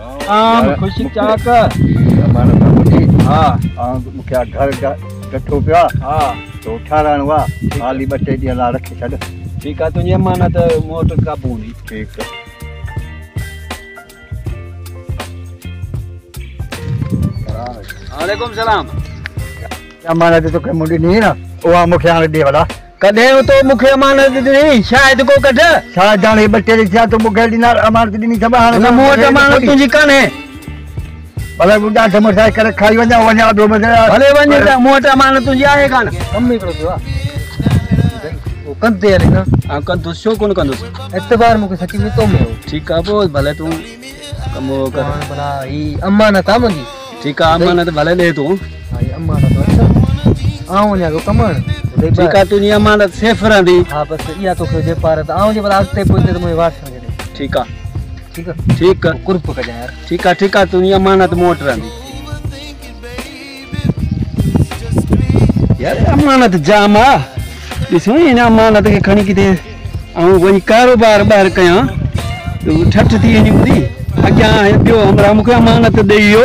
आम खुशी चाक माना बाबूजी हा। आ मूंखे घर गठो पियो। हा। तो ठाराइणो आहे हाली ॿ टे ॾींहं लाइ रखी छॾ। ठीकु आहे तुंहिंजी अमानत मूं क़ाबू हूंदी। ठीकु आहे वालेकुम सलाम। अमानत तोखे मूं ॾिनी न उहा मूंखे हाणे ॾे भला। कॾहिं तो मूंखे अमानत ॾिनी शायदि को कढ छा ॼाणे ॿ टे थिया तूं मूंखे ॾिना अमानत ॾिनी छॾ हाणे मूं वटि अमानत तुंहिंजी कान्हे भले ॿुधा समोसा करे खाई वञा वञा मज़े भले वञे त मूं वटि अमानत तुंहिंजी आहे कान कम हिकिड़ो थियो आहे कंदे हले न हा कंदुसि छो कोन कंदुसि एतबार मूंखे सची में तो में हो ठीकु आहे पोइ भले तूं कमु कर। भला ही अमानत आहे मुंहिंजी ठीकु आहे अमानत भले ॾे तूं। अमानत आउं वञा पियो कमण। ठीकु आहे तुंहिंजी अमानत सेफ़ रहंदी हा बसि इहा तोखे जे पार त जे भला अॻिते पोइते त मुंहिंजी वाट छॾे ठीकु आहे ठीकु आहे ठीकु आहे कुर्प कजां यार। ठीकु आहे ठीकु आहे तुंहिंजी अमानत मूं वटि रहंदी यार अमानत जाम आहे ॾिसो हिन अमानत खे खणी किथे ऐं वञी कारोबार ॿाहिरि कयां। ठठ थी वेंदी हूंदी अॻियाँ ॿियो हमरा मूंखे अमानत ॾेई वियो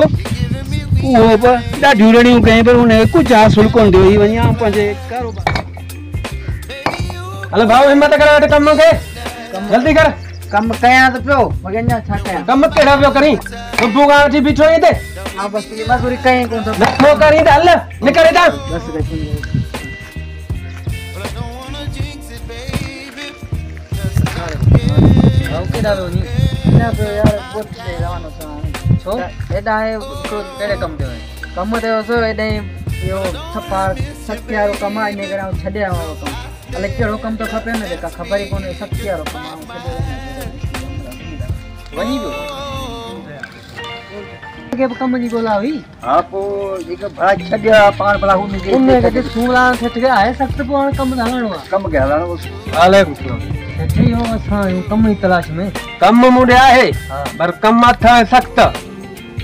उहो बि ॾाढियूं रड़ियूं कयूं पर हुनखे कुझु हासिलु कोन थियो। ही वञी पंहिंजे कारोबार। हलो भाउ हिमत करे वटि कम खे। जल्दी कर। कम कयां त पियो मगर अञा छा कयां? कम कहिड़ा पियो करी? सुबुह खां वठी बीठो हिते। हा बसि इहा मज़दूरी कयां कोन थो। नथो करी त हल निकिरे था बसि भाऊ केॾा वियो नी? अञा पियो यार कमु थियो सो हेॾां इहो सफ़ा सख़्ती वारो कमु आहे इन करे आउं छॾे आयो आहियाँ कमु अलाए कहिड़ो कमु त खपे न जेका ख़बर कमु आहे, आउं छॾे वञी पियो खे बि कम जी ॻोल्हा हुई हा पोइ जेका भाई छॾिया पाण भला हुन खे उन खे सूला सेठ खे आहे सख़्तु हाणे कमु आहे कमु खे हलाइणो सेठ इहो असां कम जी तलाश में कम मुंडे आहे हा पर कम अथव सख़्त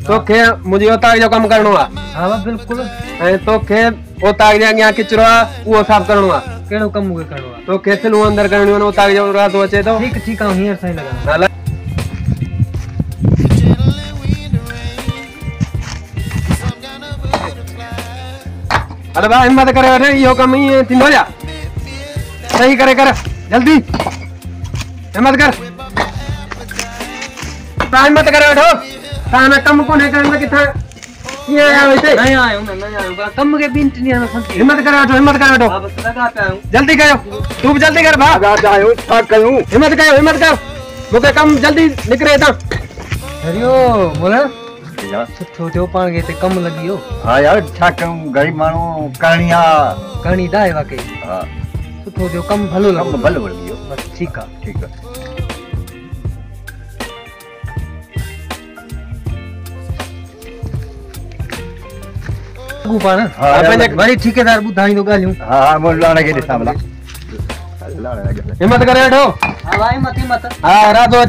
भा तोखे मुंहिंजी ओताग जो कमु करिणो आहे हा बसि बिल्कुलु। ऐं तोखे ओताग जे अॻियाँ किचिरो आहे उहो साफ़ करनो आहे कहिड़ो कमु मूंखे करिणो आहे तोखे सिलूं अंदरि करणियूं आहिनि ओताग जो रातो अचे थो ठीकु ठीकु आहे हींअर साईं लॻा हल हल भाउ हिमत करे वठे इहो कमु ईअं थींदो छा सही करे कर। जल्दी। हिमत कर। तव्हां हिमत करे वठो तव्हां में कमु कोन्हे करण में किथां कीअं आया आहियो हिते न आयो न न आयो बसि कम ॿिनि टिनि ॾींहंनि में सम्झी हिमत करे वठो हिमत करे हा वठो बसि लॻा पिया आहियूं जल्दी कयो तूं जल्दी कर भाउ राजा आहियो छा कयूं हिमत कयो हिमत कर मूंखे कमु जल्दी निकिरे हितां हरिओ बोल। यार, सुठो थियो पाण खे हिते कमु लॻी वियो हा यार छा कयूं ग़रीब माण्हू करणी आहे करणी त आहे वाकई। हा। सुठो थियो कमु भलो लॻो कमु भले भले इहो बसि ठीकु आहे ठीकु आहे लॻू पाण हा, पंहिंजे- वरी ठेकेदार ॿुधाईंदो ॻाल्हियूं हा हा मूं लाणे खे ॾिसां भला लाणे खे ॾिसां। हिमत करे वठो हा भाई मती मत हा रातो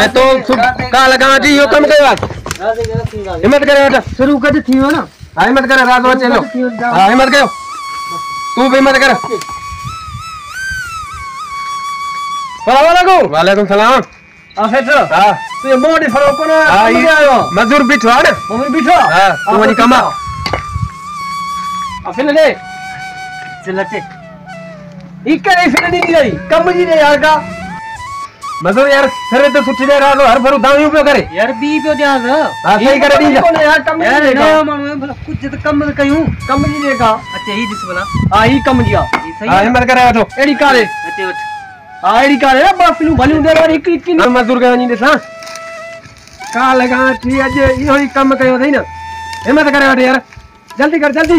ऐं तो काल खां वठी इहो कमु कयो आहे हिमत करे वठ शुरू कॾहिं थी वियो न हा हिमत करे रातो वियो हा हिमत कयो तूं कर वालेकुम वालेकुम सलाम हा हा तू मूं वटि फरो कोन हा कमु इहो आयो मज़दूर बीठो न बीठो हा तूं कमा अफिल ॾे चिल अचे ही करे फिर ॾींदी रही कम जी ॾे यार का मज़दूर यार सिर ते सुठी देर रातो हर भरू दावियूं पियो करे। यार ॿी पियो ध्यान हा सही करे ॾींदा यार कम यार नयो माण्हू आहे भला कुझु त कम त कयूं कम जी ॾे का अचे ही ॾिस भला हा ही कम जी आहे सही हा आहे हिमत करे वठो अहिड़ी कारे अचे वठ हा अहिड़ी कारे ॿ फिलूं भलियूं दे हिकु हिकु हिन मज़दूर खे वञी ॾिसां काल खां वठी अॼु इहो कमु कयो अथई न। हिमत करे वठ यार। जल्दी कर जल्दी।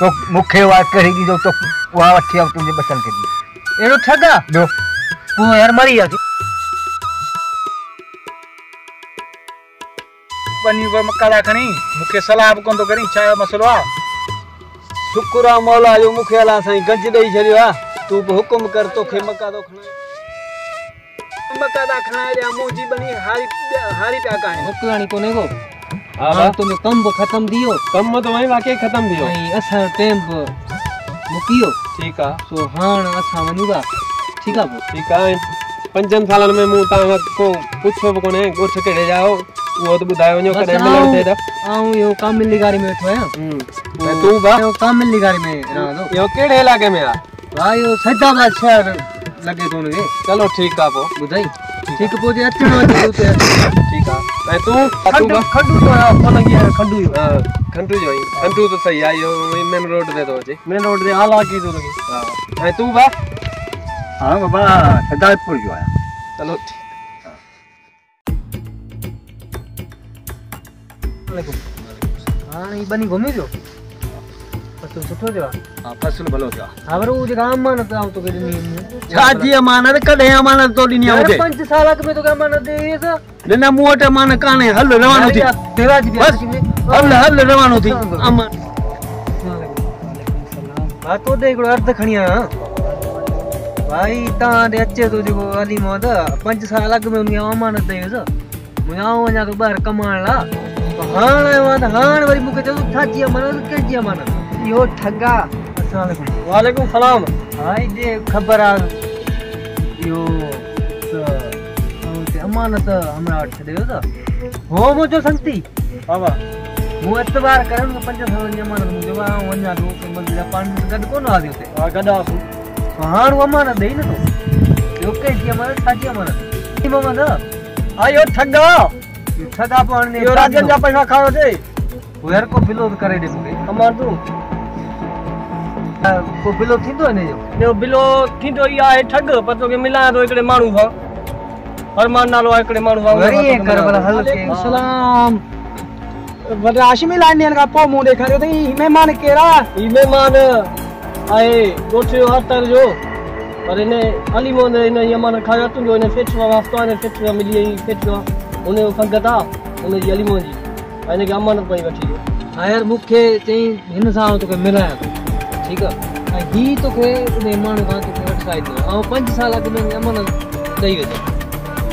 तो मूंखे उहा कहिड़ी ॾींदो तो उहा वठी आऊँ तुंहिंजे बचनि खे ॾी अहिड़ो ठॻा ॿियो पोइ यार मरी वियासीं वञी को मकाला खणी मूंखे सलाह कोन थो करी? छा मसइलो आहे शुकुर मौला जो मूंखे अला साईं गज ॾेई छॾियो आहे तूं बि हुकुम कर तोखे मका थो खणाए मका था खणाए ॾियाँ मुंहिंजी बनी हारी हारी पिया काने को हा तुंहिंजो कमु ख़तमु वियो कमु त वई वाकई ख़तमु वियो ऐं असां टाइम बि मुकी वियो ठीकु आहे सो हाणे असां था ठीकु पोइ ठीकु आहे पंजनि सालनि में मूं वटि को पुछियो बि कोन्हे ॻोठ केॾे जा हो उहो त ॿुधायो वञो बसि कॾहिं मिलण थिए त। आऊँ गाड़ी में वेठो आहियाँ। हम्म। तूं बा? इहो कामिली गाड़ी में रहंदो इहो कहिड़े इलाइक़े में आहे भाई इहो सैदाबाद शहर लॻे थो हुनखे। चलो ठीकु आहे पोइ ॿुधाई। ठीकु पोइ जे अचिणो अचे। उते ठीकु आहे ऐं तूं तूं बा खडू तो आहे पलंगी आहे खंडू जो ई खंडू त सही आहे इहो मेन रोड ते थो अचे मेन रोड दे ते हालाकी थो लॻे हा। ऐं तूं बा। हा बाबा हिदायतपुर जो आहियाँ चलो हाणे ही बनी घुमी जो। पतो सुठो आहे हा फ़सुलु भलो थियो हा पर उहो जेका अमानत आऊँ तोखे ॾिनी हुई। छा जी अमानत कॾहिं अमानत तो ॾिनी आहे पंज साल अॻु में तोखे अमानत ॾेई हुई त न मूं वटि अमानत कान्हे हल रवानो थी तेरा जी बस हल हल रवानो थी अमान हा तो दे हिकिड़ो अर्थ खणी आया भाई तव्हां ॾे अचे थो जेको अली मोहम्मद पंज साल अॻु में उनखे अमानत हुयसि मुंहिंजो आऊँ वञा थो ॿाहिरि कमाइण लाइ पर हाणे त हाणे वरी मूंखे चयो छा जी अमानत कंहिंजी अमानत इहो ठगा अस्सलाम वालेकुम सलाम हा जे ख़बर त ऐं हिते अमानत हमरा वटि छॾियो त। हो मुंहिंजो संगती। बाबा। मूं एतबार करे मूंखे पंज सालनि जी अमानत। मूं आउं वञा थो कंहिं मंदिर पाण गॾु कोन हुआसीं हुते? हा गॾासीं हाणे हू अमानत ॾेई नथो ॿियो कंहिंजी अमानत? छाजी अमानत। मोहम्मद हा इहो ठॻा इहो ठगा पाण इहो राजन जा पैसा थे पोइ हर को बिलो करे ॾे मूंखे अमार तूं। को बिलो थींदो हिन जो? बिलो थींदो ई आहे ठॻ पर तोखे मिलायां थो हिकिड़े माण्हू सां हरमान नालो माण्हू सां वरी ईअं कर भला सलाम। वॾा हाशिमी लाइन ॾियण खां पोइ मूं ॾेखारियो अथई ही महिमान कहिड़ा ही महिमान आहे ॻोठ जो जो। पर हिन अली मोहन हिन यमान खायो तुंहिंजो हिन फेटवा वास्तो हिन फेटवा मिली वई फेटवा हुनजो संगत आहे हुनजी अली मोहन जी ऐं हिनखे अमानत पई वठी वियो हा? मूंखे चई हिन सां तोखे मिलायां थो ठीकु आहे ऐं ही तोखे माण्हू खां तोखे वठसाए थो ऐं पंज साल अॻु में अमानत ॾेई वेंदो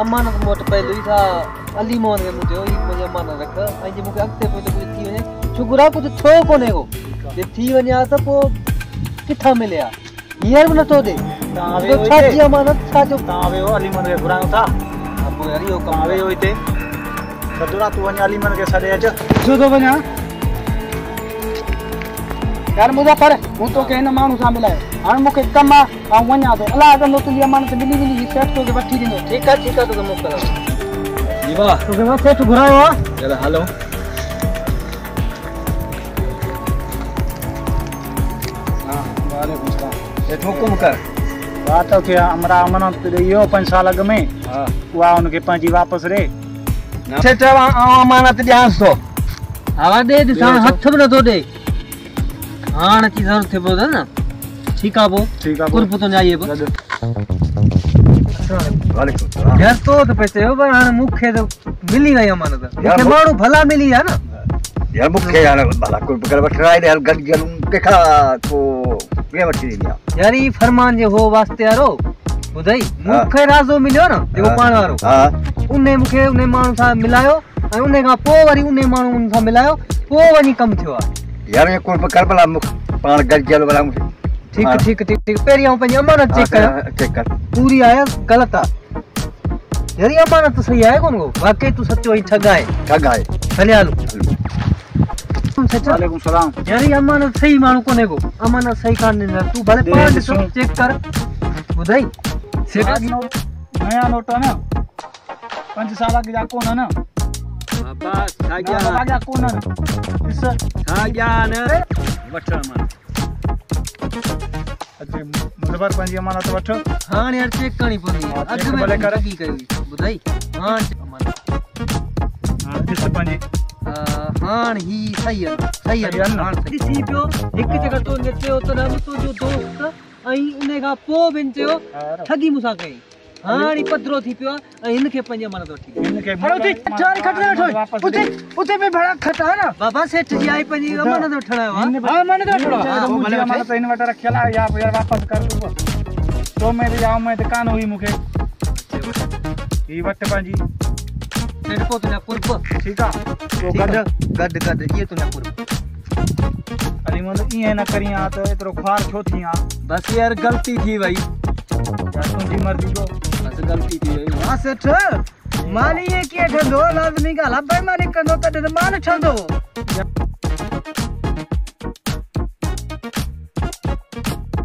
अमानत मूं वटि पयल हुई छा अली मोहन खे मूं चयो ही मुंहिंजी अमानत रख ऐं जे मूंखे अॻिते पोइ कुझु थी वञे शुक्र आहे कुझु थियो कोन्हे को जे थी वञे हा त पोइ किथां मिले हा हींअर बि नथो ॾे तव्हां तो। छा जी अमानत छा जो। तव्हां वियो अली मोहन खे घुरायूं था। पोइ यार इहो कमु वियो हिते सदुरा तूं वञ अली मोहन खे छॾे अच छो थो वञा यार मुज़फ़र मूं तोखे हिन माण्हू सां मिलायो हाणे मूंखे कमु आहे ऐं वञा थो अलाह कंदो तुंहिंजी अमानत मिली मिली ही सेठ तोखे वठी ॾींदो ठीकु आहे ठीकु आहे तोखे मोकिलियाँ जी तोखे माँ सेठ घुरायो आहे जरा हलो। हा हुकुम कर। बात तोखे हमरा अमानत ॾेई पंज साल अॻु में। हा। उहा हुनखे पंहिंजी वापसि ॾे सेठ अमानत ॾियांसि थो हवा ॾे ॾिसां हथ बि नथो ॾे हाणे अची ज़रूरत थिए पियो न। ठीकु आहे पोइ ठीकु आहे कुल पुतो जाइए पोइ वालेकुम सलाम। घर तो त पे चयो पर हाणे मूंखे त मिली वई अमानत यार, मूंखे मु- माण्हू भला मिली आहे न? यार मूंखे हाणे भला कोई पकड़ वठ राय यार गॾु गलूं कंहिंखां को कीअं वठी ॾींदी आहे यार। ई फरमान जे हो वास्ते वारो ॿुधई मूंखे राज़ो मिलियो न जेको हा। पाण वारो। हा। उन मूंखे उन माण्हू सां मिलायो ऐं उन खां पोइ वरी उन माण्हू उन सां मिलायो पोइ वञी कमु थियो आहे यार ये कोई पकड़ भला मूंखे पाण गॾिजियल भला मूंखे। ठीकु ठीक ठीकु ठीकु ठीकु पहिरीं आउं पंहिंजी अमानत चेक कयां चेक कर। पूरी आहे ग़लति आहे यार ई अमानत सही आहे कोन को? वाकई तू सचो ई ठग आहे ठग हले हलो सच वालेकुम सलाम। यार ई अमानत सही कोन्हे को? अमानत सही कान तूं भले ॾिसूं। ॾिसो चेक कर। आज नो नया नोट है ना? पंज साल के जा कौन है ना? बाबा साॻियाँ बाबा कौन है ना? इस वठण माँ अच्छा मुदबर पंज तो बैठो हाँ यार चेक करनी पड़ी आज मैं भले कर। की करी हुई हाँ हाँ इस पंजी हाँ ही सही है सही है हाँ थी पियो हिकु जॻह तो ने तो त न तुंहिंजो दोस्त आई इने का पो बिन चयो ठगी मुसा कई उते उते में बड़ा खट है। ना। बाबा सेठ जी आई आहे हाँ? मैंने हाँ, इन्वर्टर या यार वापस कर दूँगा तो मैं तो जाऊँ मैं तो हुई मुखे। ई वट पंजी। सेठ को तुंहिंजा कुर्ब ठीक है। तो ठीकु गड आहे गॾु गॾु कुर्ब अली मतलब ई न करी आ तो एतरो ख्वार छो थी आ? यार ग़लती थी वई यार तुंहिंजी मर्ज़ी सेठ माली ये किए ठंडो लाज निकाला भाई बेईमानी कंदो त माल ठहंदो